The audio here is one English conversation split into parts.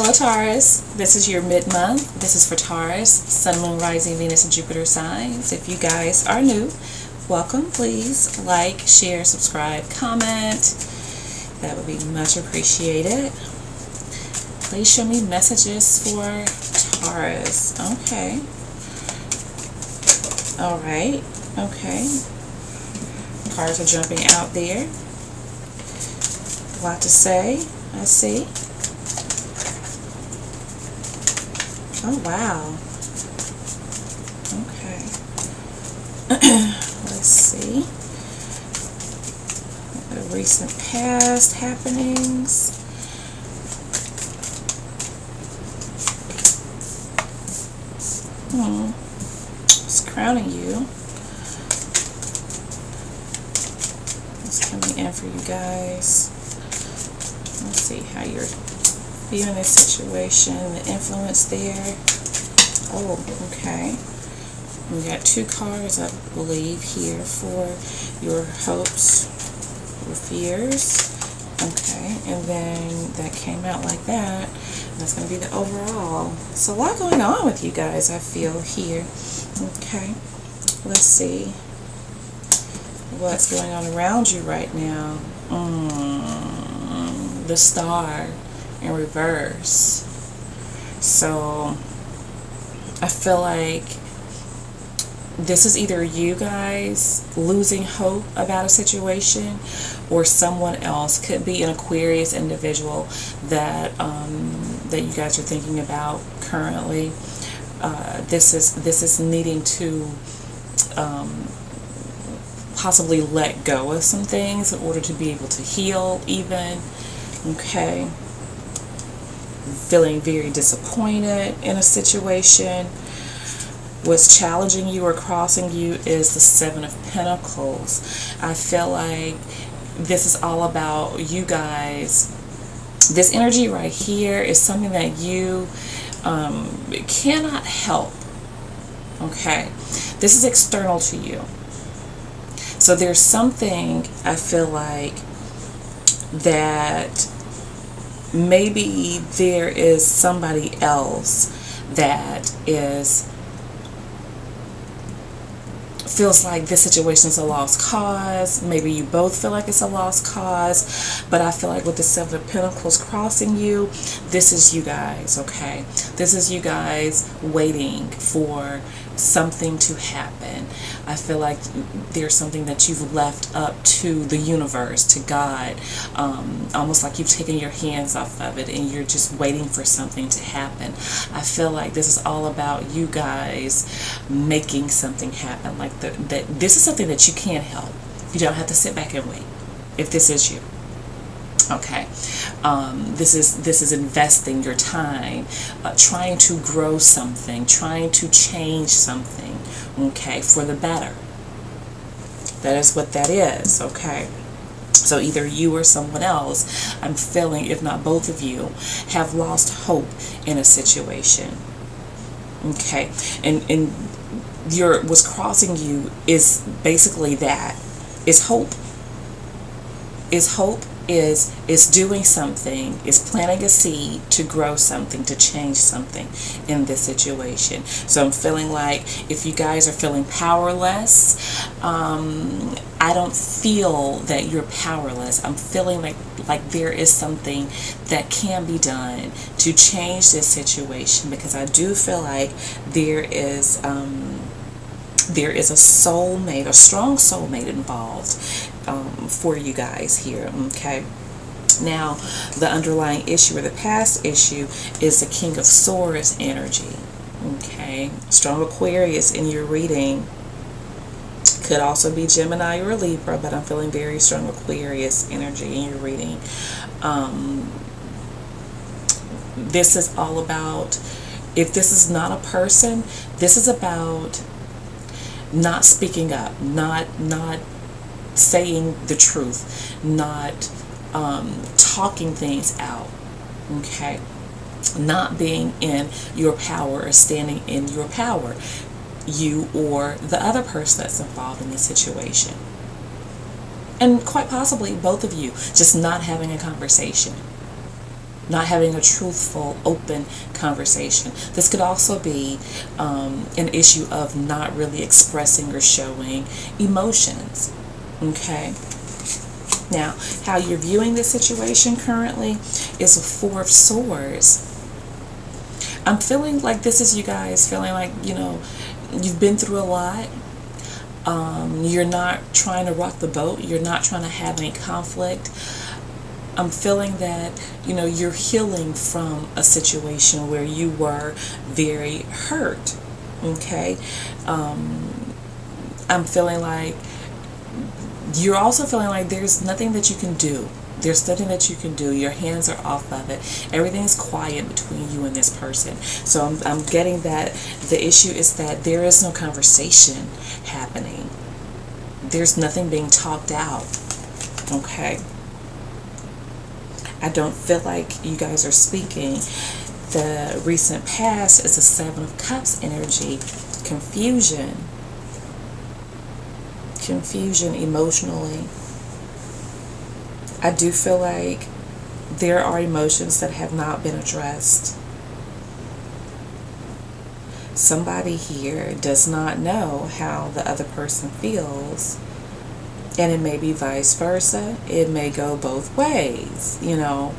Hello Taurus, this is your mid-month. This is for Taurus, Sun, Moon, Rising, Venus, and Jupiter signs. If you guys are new, welcome. Please like, share, subscribe, comment. That would be much appreciated. Please show me messages for Taurus. Okay. All right. Okay. Cards are jumping out there. A lot to say. I see. Oh, wow. Okay. Let's see. The recent past happenings. Hmm. It's crowning you. It's coming in for you guys. Let's see how you're viewing this situation, the influence there. Oh, okay. We got two cards, I believe, here for your hopes, your fears. Okay, and then that came out like that. That's going to be the overall. So a lot going on with you guys, I feel, here. Okay, let's see what's going on around you right now. Mm, the star in reverse. So I feel like this is either you guys losing hope about a situation or someone else could be an aquarius individual that um, that you guys are thinking about currently uh, this is this is needing to um, possibly let go of some things in order to be able to heal even okay feeling very disappointed in a situation. What's challenging you or crossing you is the Seven of Pentacles. I feel like this is all about you guys. This energy right here is something that you um, cannot help. Okay? This is external to you. So there's something I feel like that maybe there is somebody else that is feels like this situation is a lost cause. Maybe you both feel like it's a lost cause. But I feel like with the Seven of Pentacles crossing you, this is you guys, okay? This is you guys waiting for something to happen. I feel like there's something that you've left up to the universe, to God, um, almost like you've taken your hands off of it and you're just waiting for something to happen. I feel like this is all about you guys making something happen. Like the, that this is something that you can't help. You don't have to sit back and wait if this is you okay um, this is this is investing your time uh, trying to grow something trying to change something okay for the better. That is what that is okay. So either you or someone else i'm feeling if not both of you have lost hope in a situation. Okay and and your what's crossing you is basically that is hope. Is hope is is doing something, is planting a seed to grow something, to change something in this situation. So I'm feeling like if you guys are feeling powerless, um, I don't feel that you're powerless. I'm feeling like like there is something that can be done to change this situation because I do feel like there is um, there is a soulmate, a strong soulmate involved um, for you guys here, okay? Now, the underlying issue or the past issue is the King of Swords energy, okay? Strong Aquarius in your reading could also be Gemini or Libra, but I'm feeling very strong Aquarius energy in your reading. Um, this is all about, if this is not a person, this is about not speaking up, not not saying the truth, not um, talking things out. Okay, not being in your power or standing in your power, you or the other person that's involved in the situation. And quite possibly both of you just not having a conversation. not having a truthful, open conversation. This could also be um, an issue of not really expressing or showing emotions. Okay? Now, how you're viewing this situation currently is a Four of Swords. I'm feeling like this is you guys feeling like, you know, you've been through a lot. Um, you're not trying to rock the boat. You're not trying to have any conflict. I'm feeling that, you know, you're healing from a situation where you were very hurt. Okay? Um, I'm feeling like you're also feeling like there's nothing that you can do. There's nothing that you can do. Your hands are off of it. Everything is quiet between you and this person. So I'm, I'm getting that the issue is that there is no conversation happening. There's nothing being talked out. Okay? I don't feel like you guys are speaking. The recent past is a Seven of Cups energy, confusion, confusion emotionally. I do feel like there are emotions that have not been addressed. Somebody here does not know how the other person feels and it may be vice versa. It may go both ways, you know.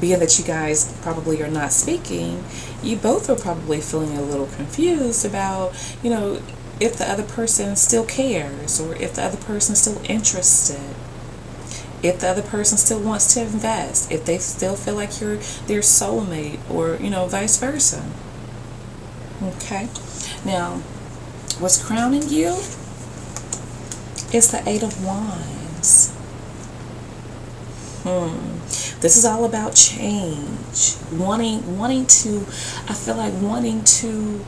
Being that you guys probably are not speaking, you both are probably feeling a little confused about, you know, if the other person still cares or if the other person still interested if the other person still wants to invest if they still feel like you're their soulmate or you know vice versa okay now what's crowning you it's the Eight of Wands. Hmm. This is all about change. Wanting, wanting to, I feel like wanting to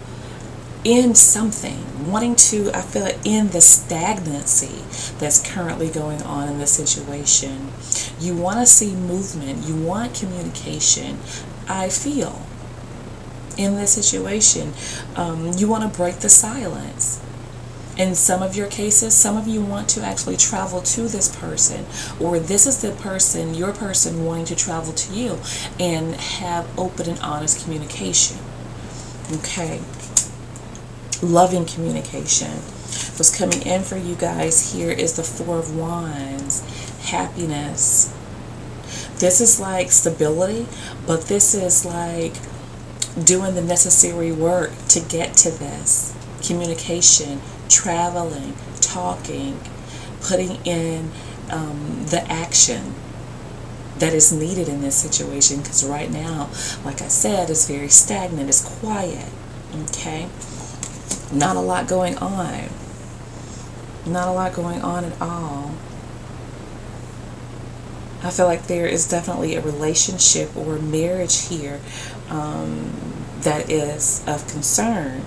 end something. Wanting to, I feel end the stagnancy that's currently going on in the situation. You want to see movement. You want communication. I feel in this situation. Um, you want to break the silence in some of your cases, some of you want to actually travel to this person, or this is the person, your person wanting to travel to you and have open and honest communication. Okay. Loving communication. What's coming in for you guys here is the Four of Wands, happiness. This is like stability, but this is like doing the necessary work to get to this communication, traveling, talking, putting in um, the action that is needed in this situation because right now, like I said, it's very stagnant, it's quiet, okay? Not a lot going on. Not a lot going on at all. I feel like there is definitely a relationship or marriage here um, that is of concern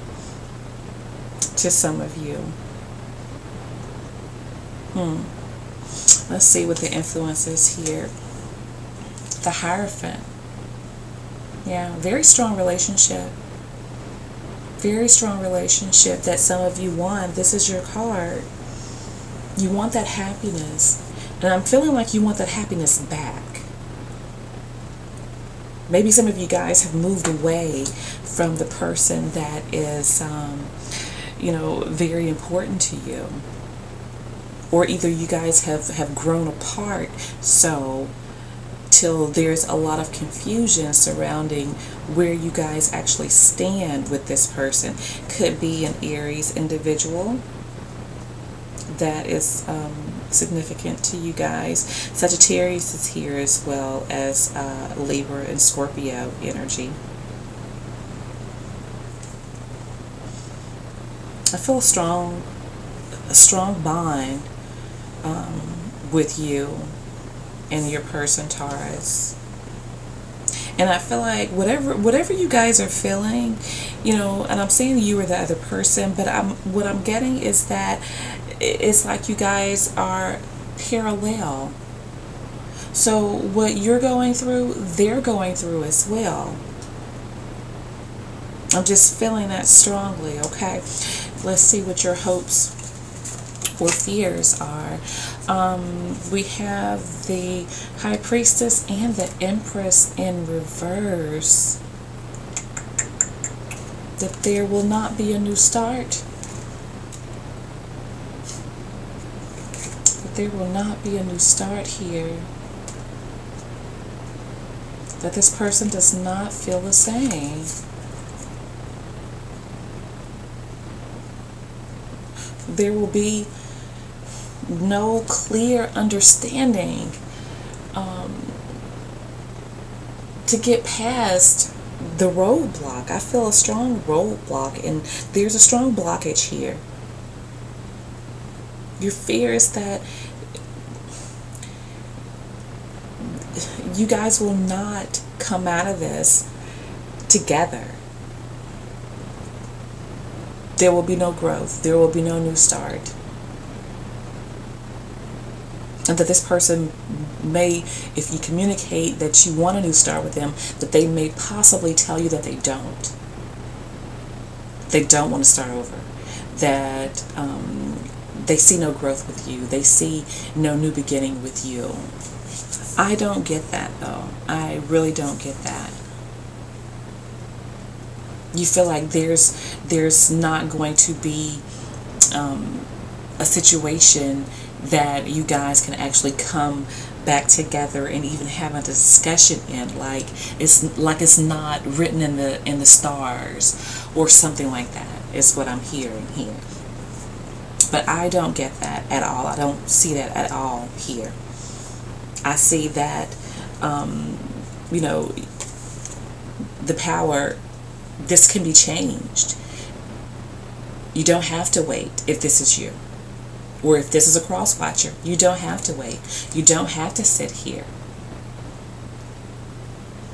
to some of you. Hmm. Let's see what the influence is here. The Hierophant. Yeah, very strong relationship. Very strong relationship that some of you want. This is your card. You want that happiness. And I'm feeling like you want that happiness back. Maybe some of you guys have moved away from the person that is um, you know, very important to you. Or either you guys have, have grown apart so till there's a lot of confusion surrounding where you guys actually stand with this person. Could be an Aries individual that is um, significant to you guys. Sagittarius is here as well as uh, Libra and Scorpio energy. I feel a strong, a strong bond um, with you and your person, Taurus. And I feel like whatever whatever you guys are feeling, you know, and I'm saying you are the other person, but I'm what I'm getting is that it's like you guys are parallel. So what you're going through, they're going through as well. I'm just feeling that strongly, okay? Let's see what your hopes or fears are. Um, we have the High Priestess and the Empress in reverse. That there will not be a new start. That there will not be a new start here. That this person does not feel the same. There will be no clear understanding um, to get past the roadblock. I feel a strong roadblock, and there's a strong blockage here. Your fear is that you guys will not come out of this together. There will be no growth. There will be no new start and that this person may, if you communicate that you want a new start with them, that they may possibly tell you that they don't. They don't want to start over. That um, they see no growth with you. They see no new beginning with you. I don't get that though. I really don't get that. You feel like there's there's not going to be um, a situation that you guys can actually come back together and even have a discussion in like it's like it's not written in the in the stars or something like that is what I'm hearing here. But I don't get that at all. I don't see that at all here. I see that um, you know the power this can be changed. You don't have to wait if this is you or if this is a cross watcher, you don't have to wait. You don't have to sit here.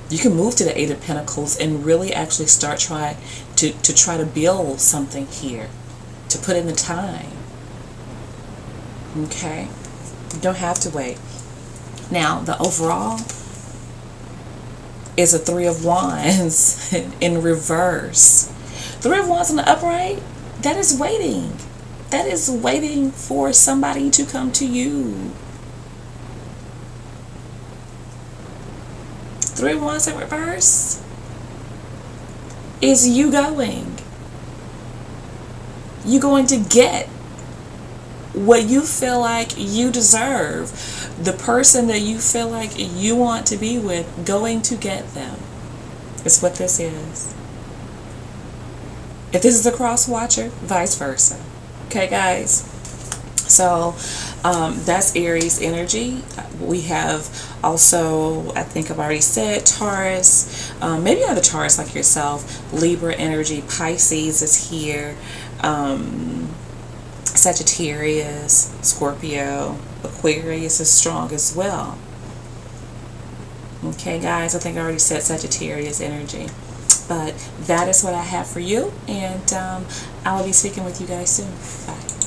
You can move to the Eight of Pentacles and really actually start try to, to try to build something here, to put in the time. Okay? You don't have to wait. Now, the overall is a Three of Wands in reverse. Three of Wands in the upright, that is waiting that is waiting for somebody to come to you. Three wands in reverse is you going. You going to get what you feel like you deserve. The person that you feel like you want to be with, going to get them. Is what this is. If this is a cross watcher, vice versa. Okay, guys. So um, that's Aries energy. We have also, I think I've already said, Taurus. Um, maybe other Taurus like yourself. Libra energy. Pisces is here. Um, Sagittarius, Scorpio, Aquarius is strong as well. Okay, guys, I think I already said Sagittarius energy. But that is what I have for you, and um, I'll be speaking with you guys soon. Bye.